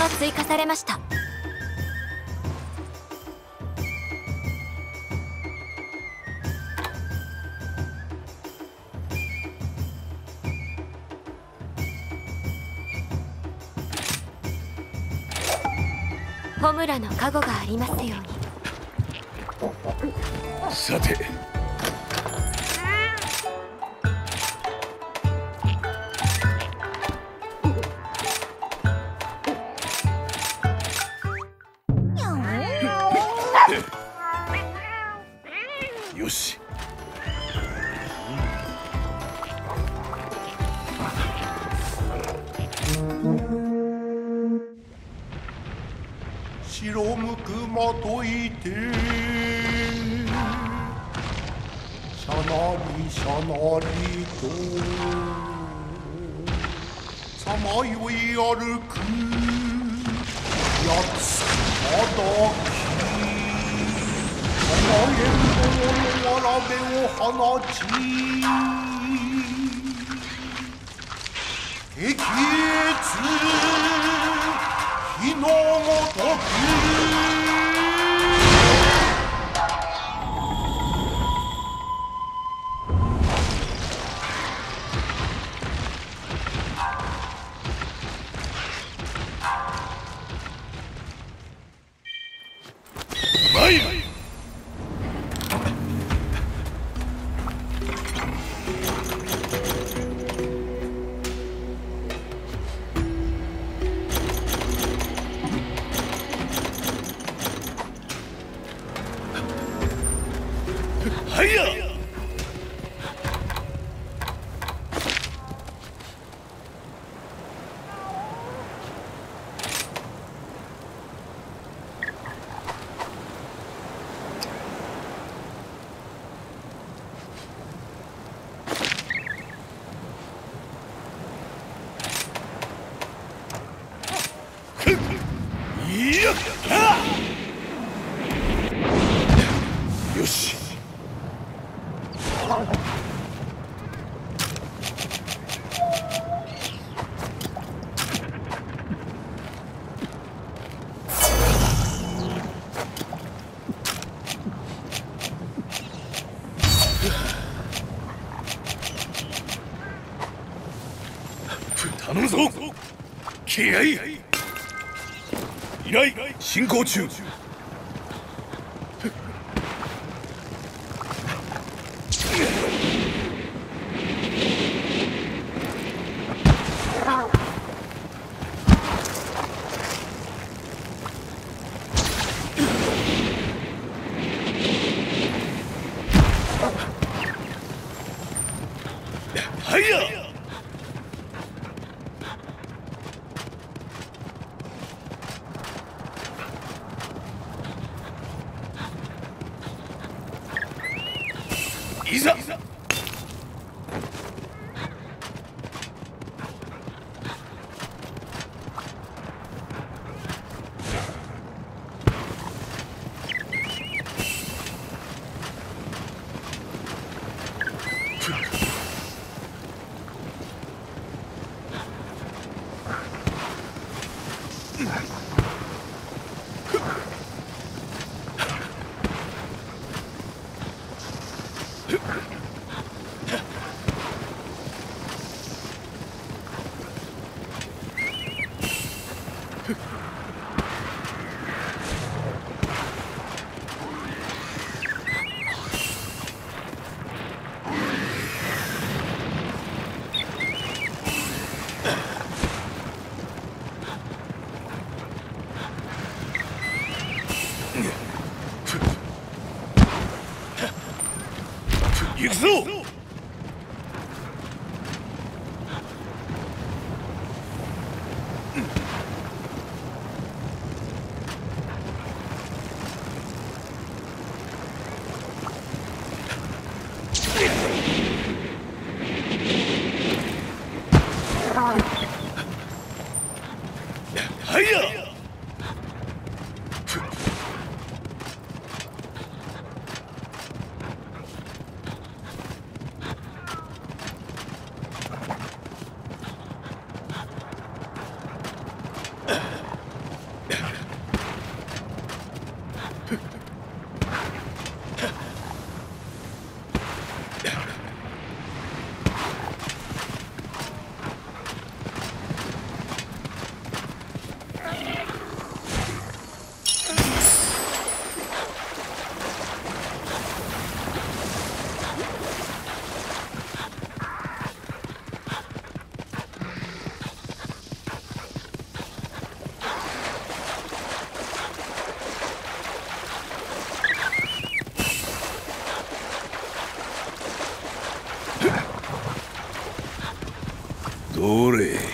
が追加されました。ホムラの加護がありますように。さてを放ち激烈火のごとく Hehehehe YouTube. いざ。dure.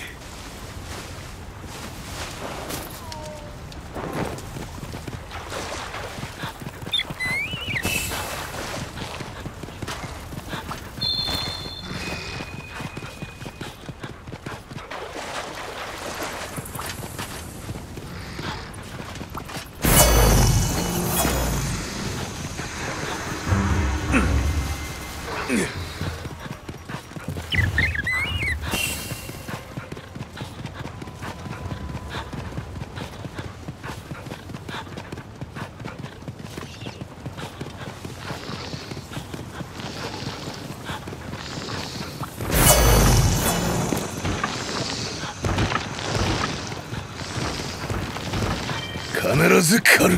預かる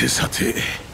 てさて。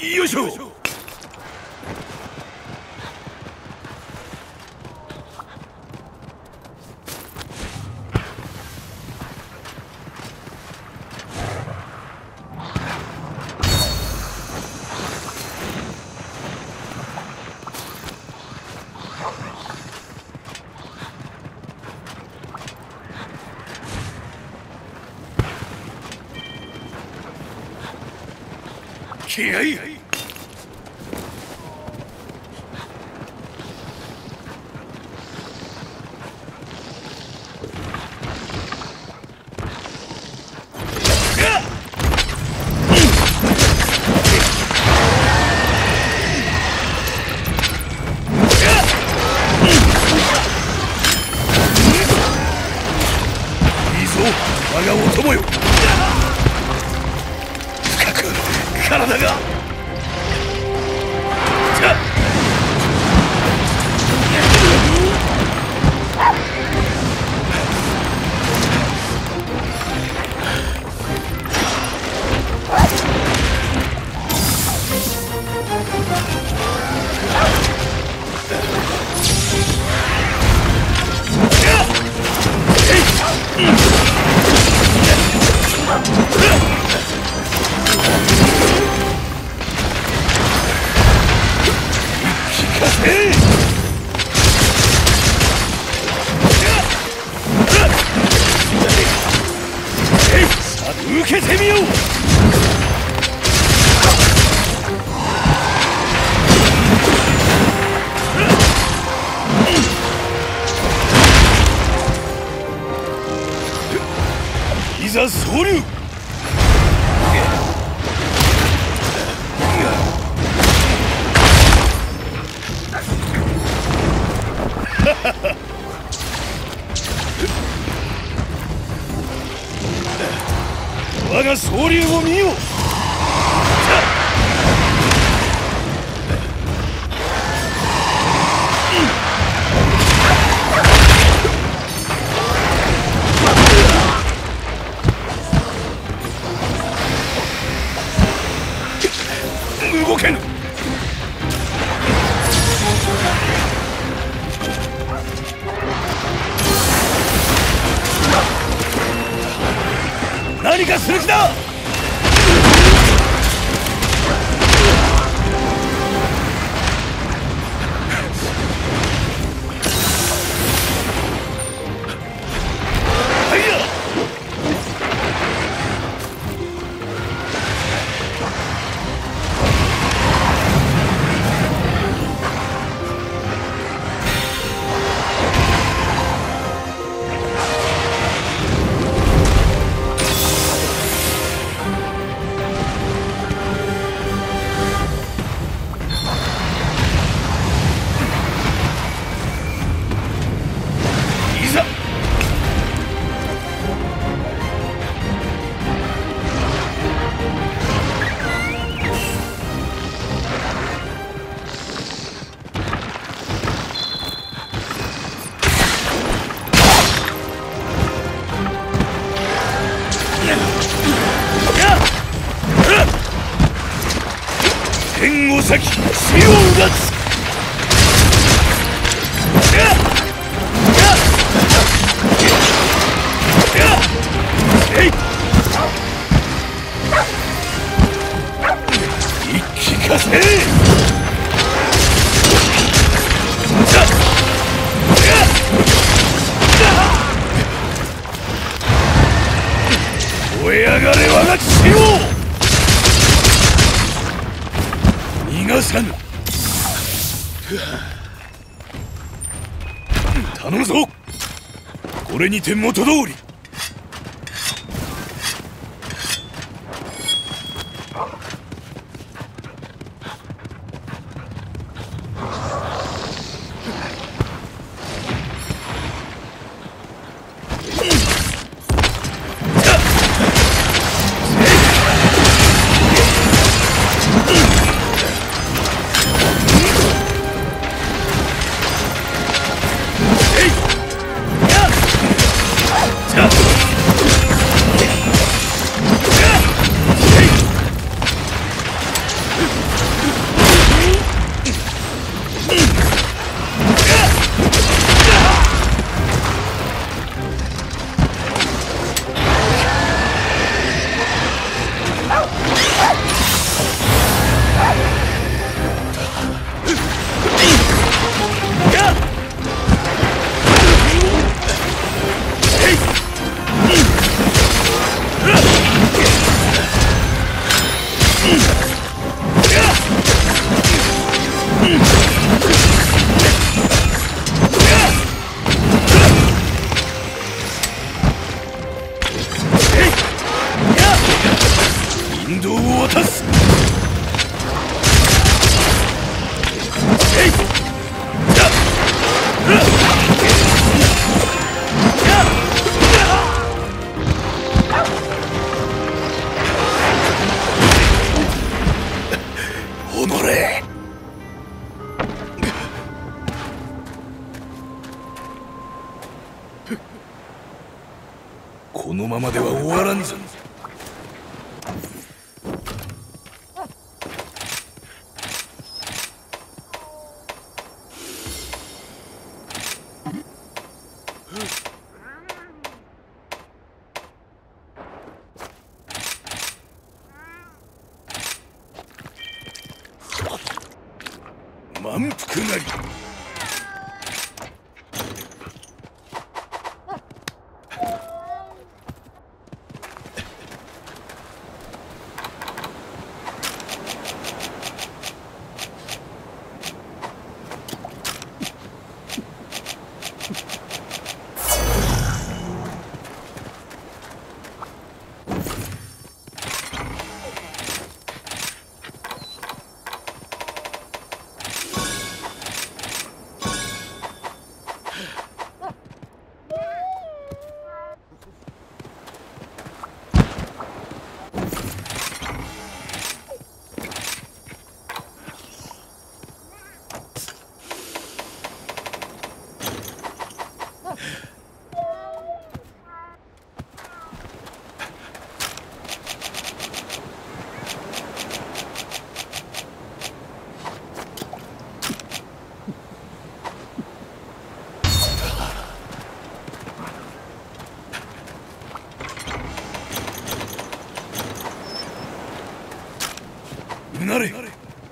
よいしょ。気合い。you! いて元通り。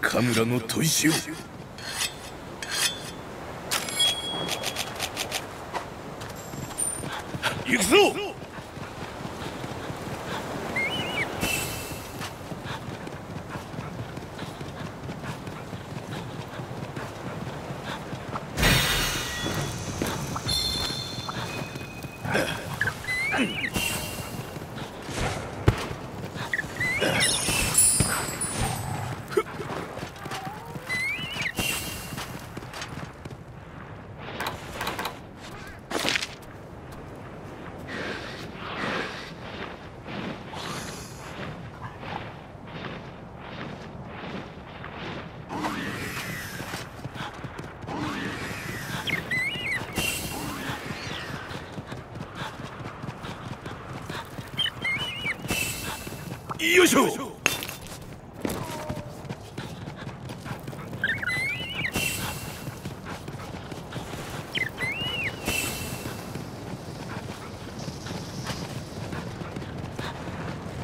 カムラの砥石を。行くぞ！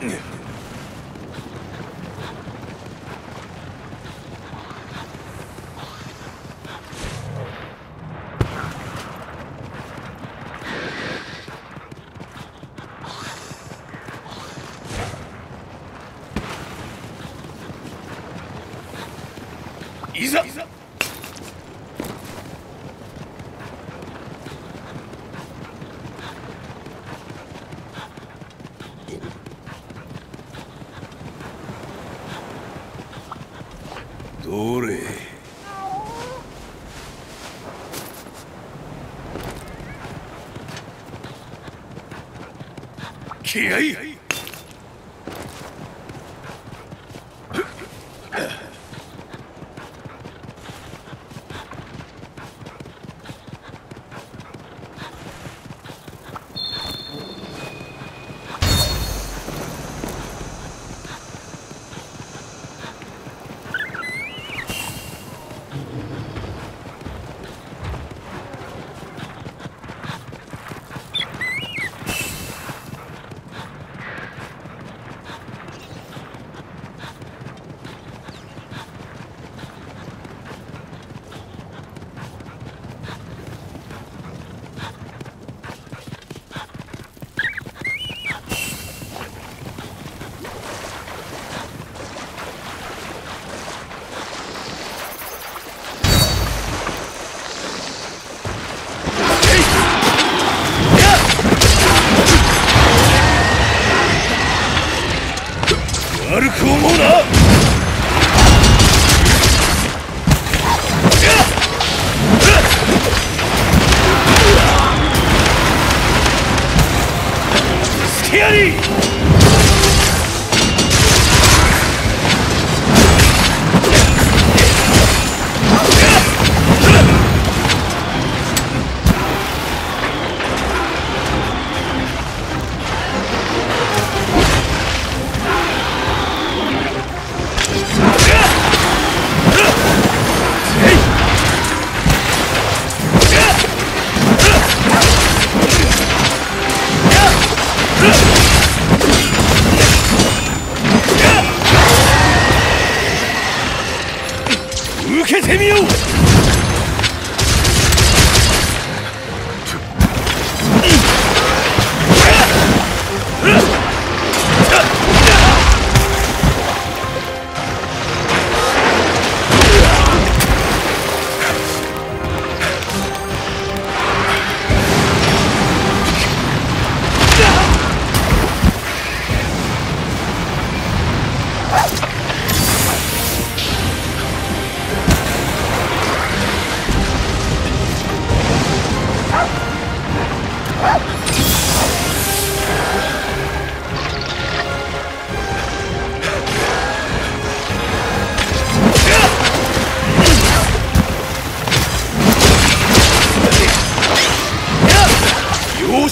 Yeah. aqui, aí?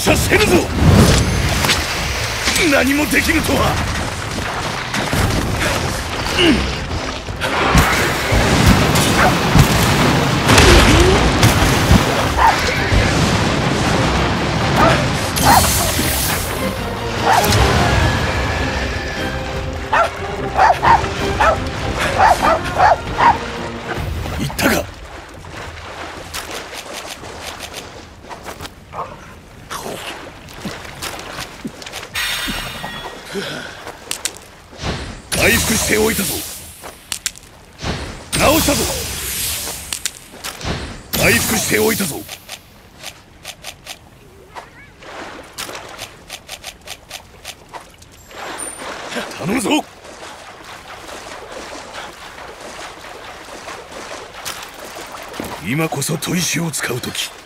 射せぬぞ。何もできぬとは。うっしておいたぞ。直したぞ。回復しておいたぞ。頼むぞ。今こそ砥石を使う時。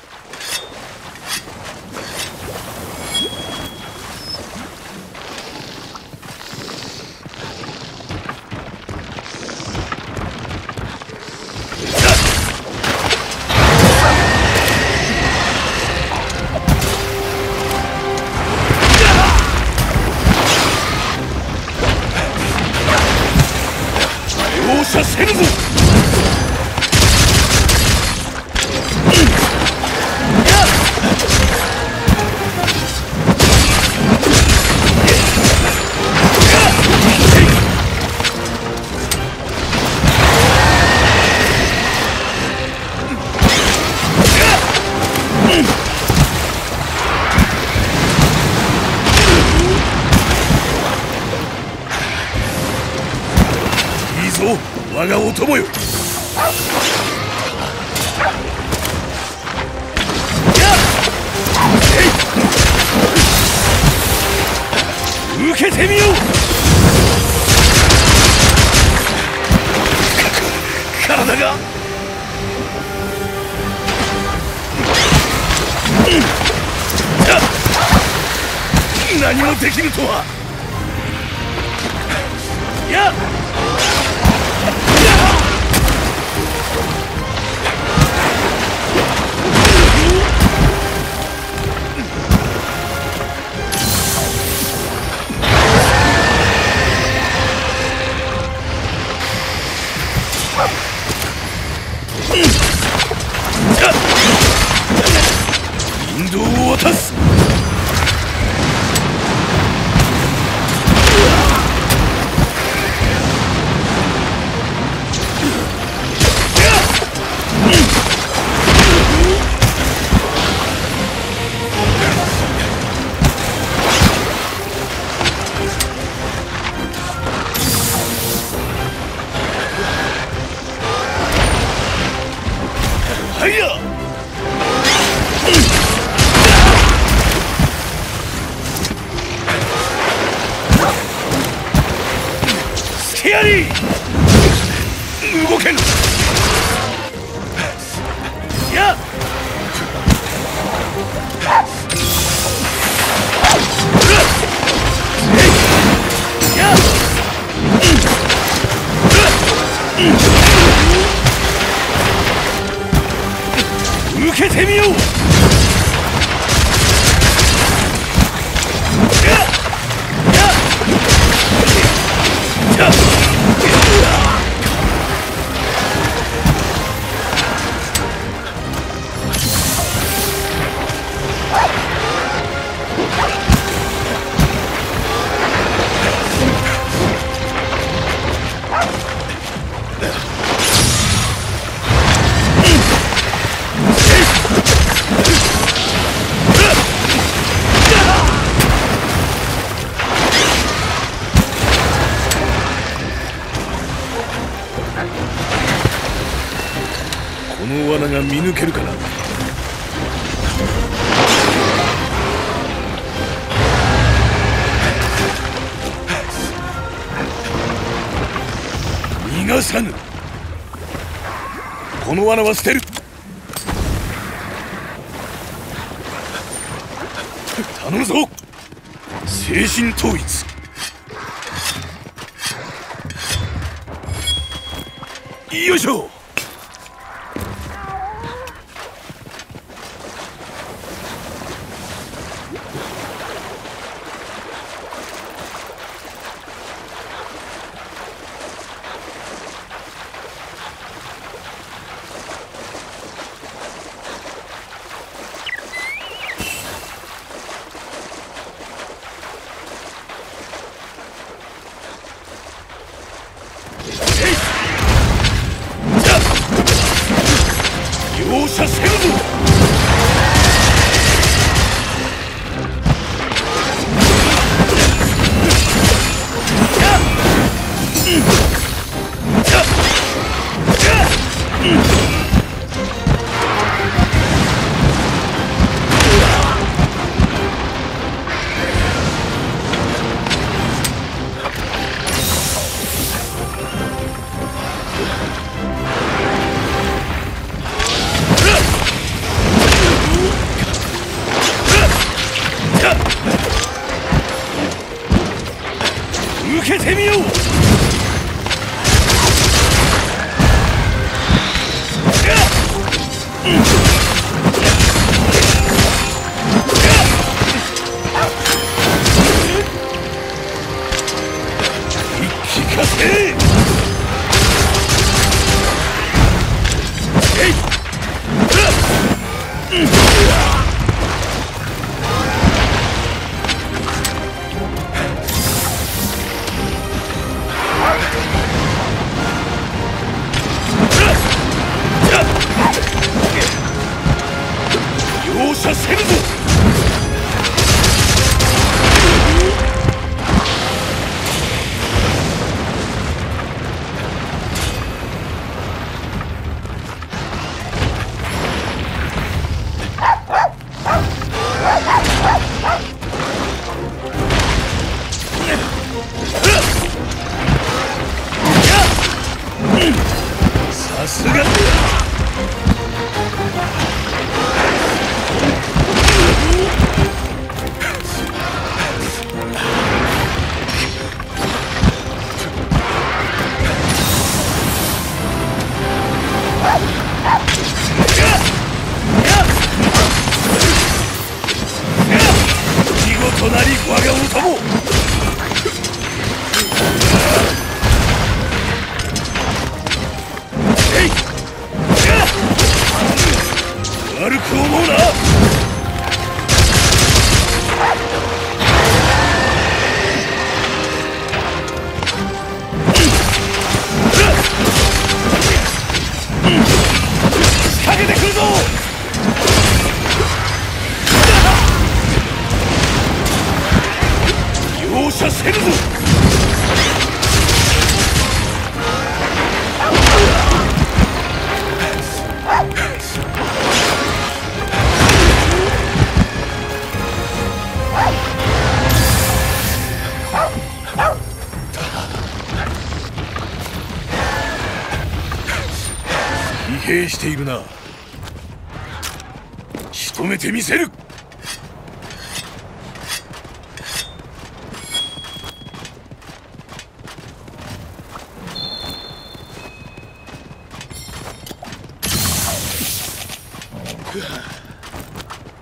受けてみよう。か体が。何もできぬとは。やっ。哎呀！抜けるかな？逃がさぬ。この罠は捨てる。頼むぞ。精神統一。容赦せぬぞ。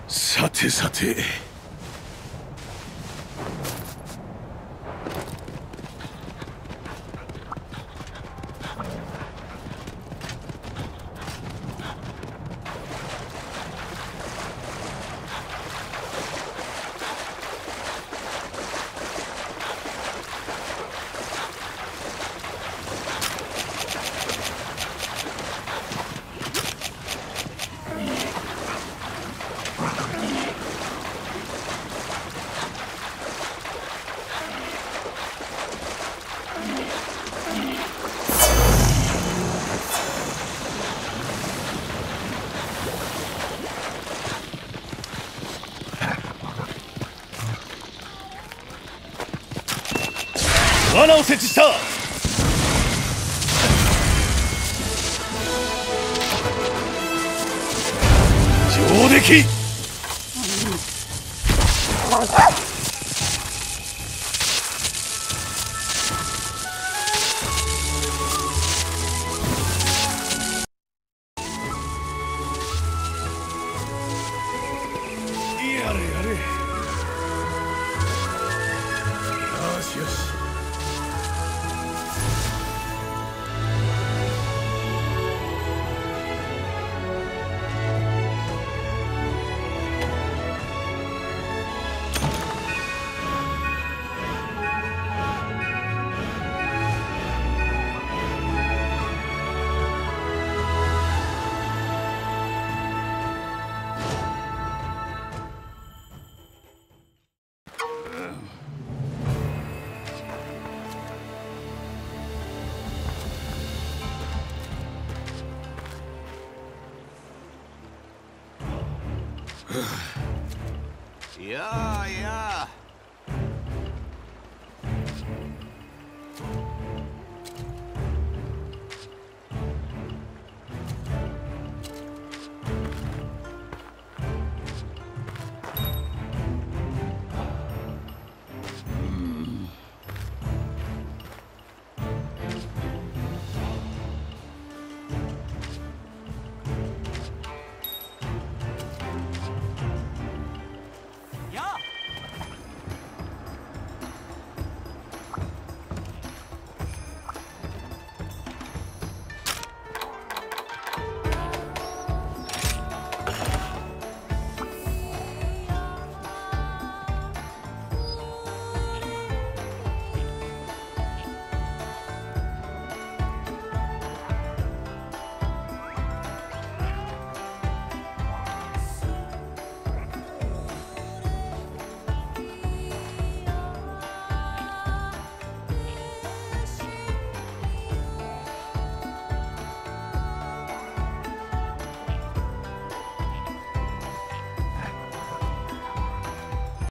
さてさて。罠を設置した